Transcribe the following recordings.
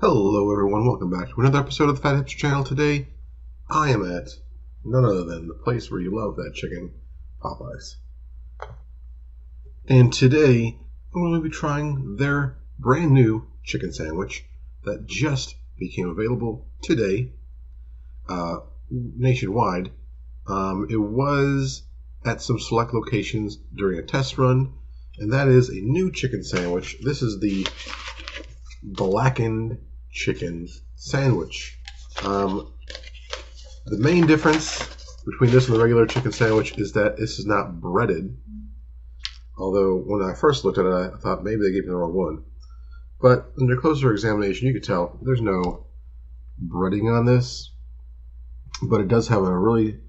Hello, everyone. Welcome back to another episode of the Fat Hipster Channel. Today, I am at none other than the place where you love that chicken, Popeyes. And today, I'm going to be trying their brand new chicken sandwich that just became available today uh, nationwide. Um, it was at some select locations during a test run, and that is a new chicken sandwich. This is the blackened chicken sandwich. Um, the main difference between this and the regular chicken sandwich is that this is not breaded. Although when I first looked at it, I thought maybe they gave me the wrong one. But under closer examination, you could tell there's no breading on this, but it does have a really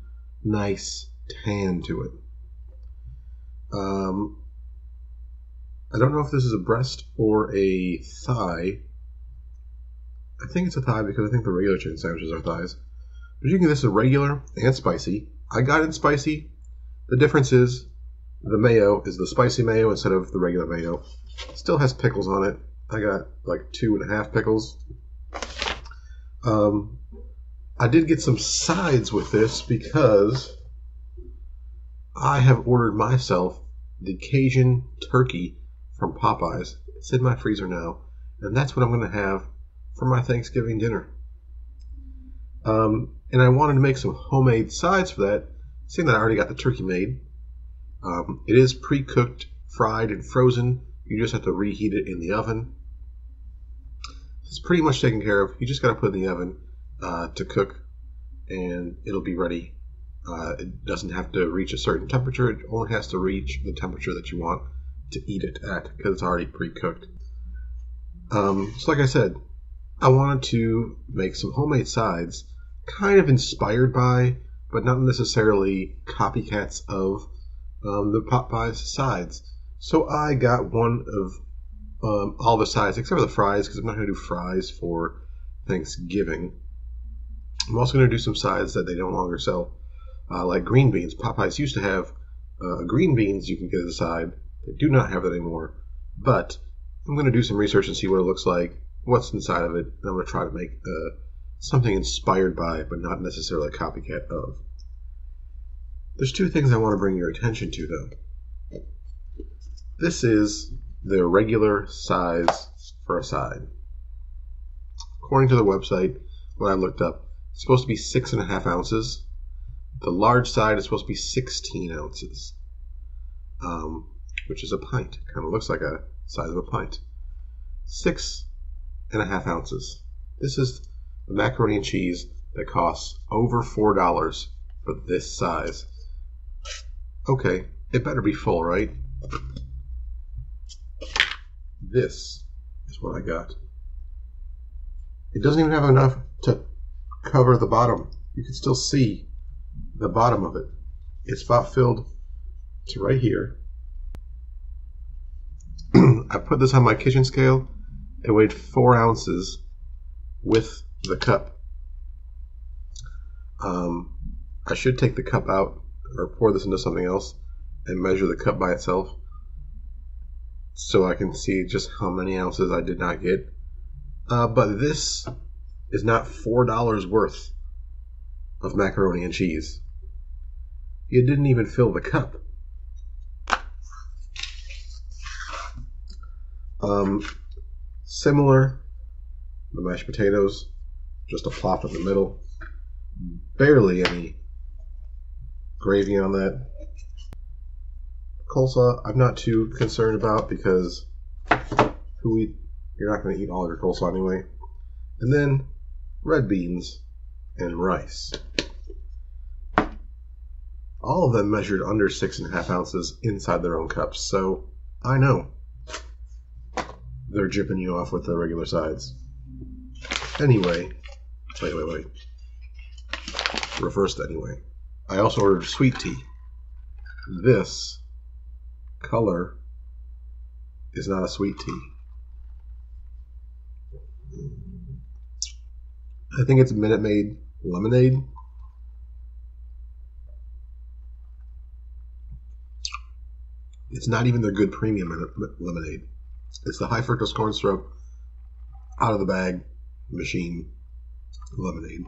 nice tan to it. Um, I don't know if this is a breast or a thigh. I think it's a thigh because I think the regular chicken sandwiches are thighs. But you can get this a regular and spicy. I got it spicy. The difference is the mayo is the spicy mayo instead of the regular mayo. Still has pickles on it. I got like two and a half pickles. Um, I did get some sides with this because I have ordered myself the Cajun turkey from Popeyes. It's in my freezer now, and that's what I'm going to have for my Thanksgiving dinner. Um, and I wanted to make some homemade sides for that, seeing that I already got the turkey made. Um, it is pre-cooked, fried, and frozen. You just have to reheat it in the oven. It's pretty much taken care of. You just got to put it in the oven uh, to cook, and it'll be ready. Uh, it doesn't have to reach a certain temperature. It only has to reach the temperature that you want to eat it at because it's already pre-cooked. Um, so, like I said, I wanted to make some homemade sides, kind of inspired by, but not necessarily copycats of um, the Popeyes sides. So I got one of um, all the sides except for the fries because I'm not going to do fries for Thanksgiving. I'm also going to do some sides that they no longer sell, uh, like green beans. Popeyes used to have uh, green beans you can get as a side. They do not have that anymore. But I'm going to do some research and see what it looks like, what's inside of it, and I'm going to try to make uh, something inspired by, but not necessarily a copycat of. There's two things I want to bring your attention to, though. This is the regular size for a side. According to the website, what I looked up, it's supposed to be six and a half ounces. The large side is supposed to be 16 ounces, um, which is a pint. Kind of looks like a size of a pint. Six and a half ounces. This is the macaroni and cheese that costs over four dollars for this size. Okay, it better be full, right? This is what I got. It doesn't even have enough to cover the bottom. You can still see the bottom of it. It's about filled to right here. I put this on my kitchen scale. It weighed four ounces with the cup. Um, I should take the cup out or pour this into something else and measure the cup by itself so I can see just how many ounces I did not get. Uh, but this is not four dollars worth of macaroni and cheese. It didn't even fill the cup. Um, similar, the mashed potatoes, just a plop in the middle, barely any gravy on that. Coleslaw, I'm not too concerned about because who eat, you're not going to eat all of your coleslaw anyway. And then red beans and rice. All of them measured under six and a half ounces inside their own cups, so I know they're jipping you off with the regular sides. Anyway, wait, wait, wait. Reversed anyway. I also ordered sweet tea. This color is not a sweet tea. I think it's Minute Maid lemonade. It's not even their good premium lemonade. It's the high fructose corn syrup out of the bag machine lemonade.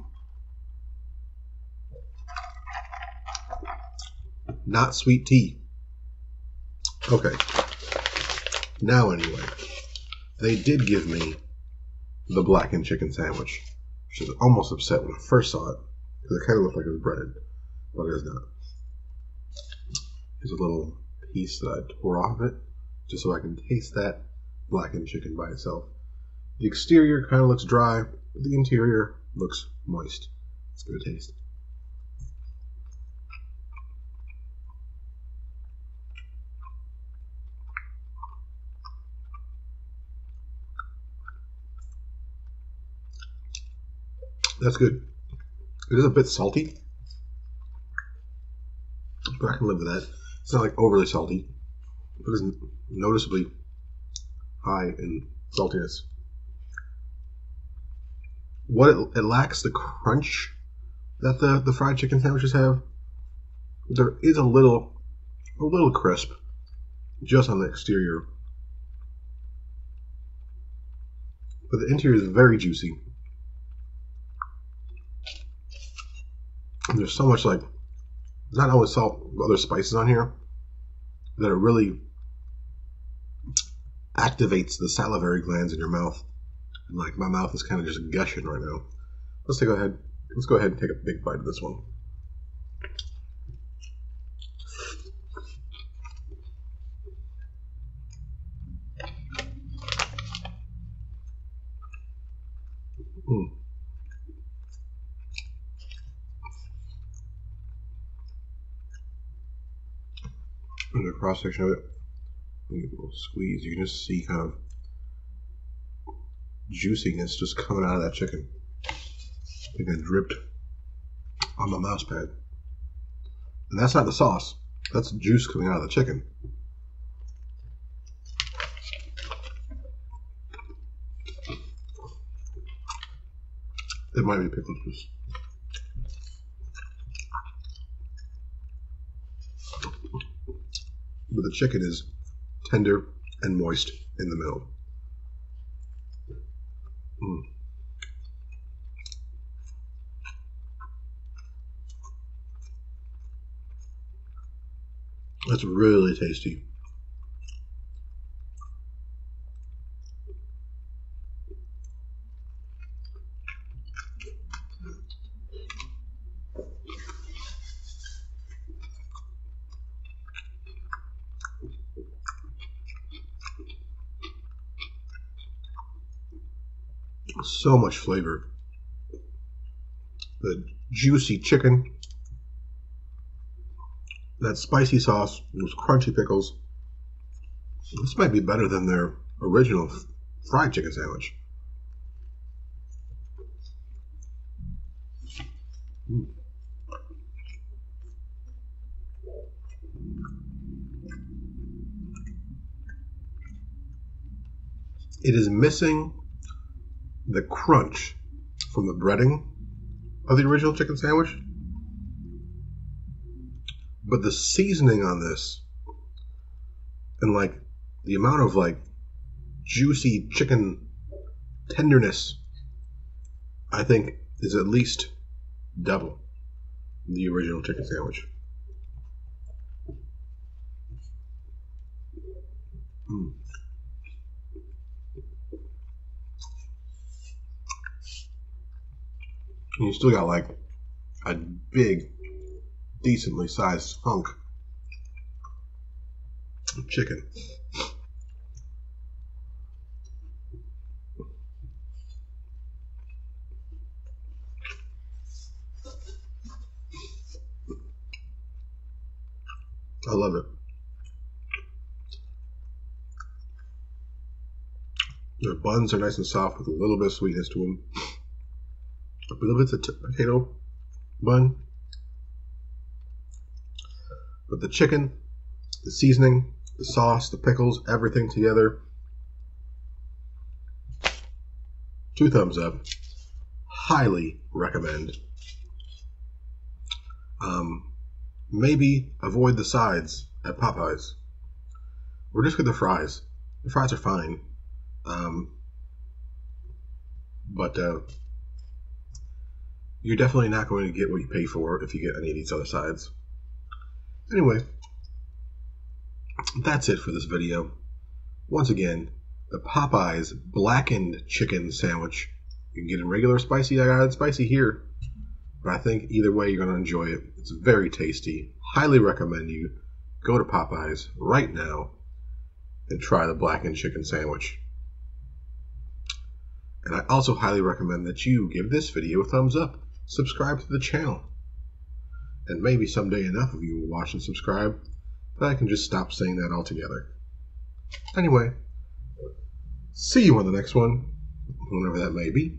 Not sweet tea. Okay. Now, anyway, they did give me the blackened chicken sandwich, which is almost upset when I first saw it because it kind of looked like it was breaded, but it is not. Here's a little piece that I tore off it just so I can taste that blackened chicken by itself. The exterior kind of looks dry, but the interior looks moist. Let's give it a taste. That's good. It is a bit salty, but I can live with that. It's not like overly salty. but It isn't noticeably high in saltiness. What it, it lacks the crunch that the, the fried chicken sandwiches have. There is a little a little crisp just on the exterior. But the interior is very juicy. And there's so much like not only salt but other spices on here that are really activates the salivary glands in your mouth. And like my mouth is kind of just gushing right now. Let's take go ahead. Let's go ahead and take a big bite of this one. Mm. And the cross section of it, little squeeze, you can just see kind of juiciness just coming out of that chicken. I think it dripped on my mouse pad. And that's not the sauce. That's juice coming out of the chicken. It might be pickle juice. But the chicken is tender and moist in the middle. Mm. That's really tasty. So much flavor. The juicy chicken, that spicy sauce, those crunchy pickles. This might be better than their original fried chicken sandwich. It is missing the crunch from the breading of the original chicken sandwich. But the seasoning on this and like the amount of like juicy chicken tenderness I think is at least double the original chicken sandwich. Mm. And you still got like a big, decently sized hunk of chicken. I love it. Their buns are nice and soft with a little bit of sweetness to them. Believe it's a t- potato bun. But the chicken, the seasoning, the sauce, the pickles, everything together. Two thumbs up. Highly recommend. Um, maybe avoid the sides at Popeyes. Or just get the fries. The fries are fine. Um, But uh, you're definitely not going to get what you pay for if you get any of these other sides. Anyway, that's it for this video. Once again, the Popeyes blackened chicken sandwich. You can get in regular spicy. I got it spicy here. But I think either way you're going to enjoy it. It's very tasty. Highly recommend you go to Popeyes right now and try the blackened chicken sandwich. And I also highly recommend that you give this video a thumbs up, subscribe to the channel, and maybe someday enough of you will watch and subscribe that I can just stop saying that altogether. Anyway, see you on the next one, whenever that may be.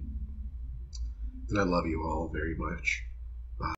And I love you all very much.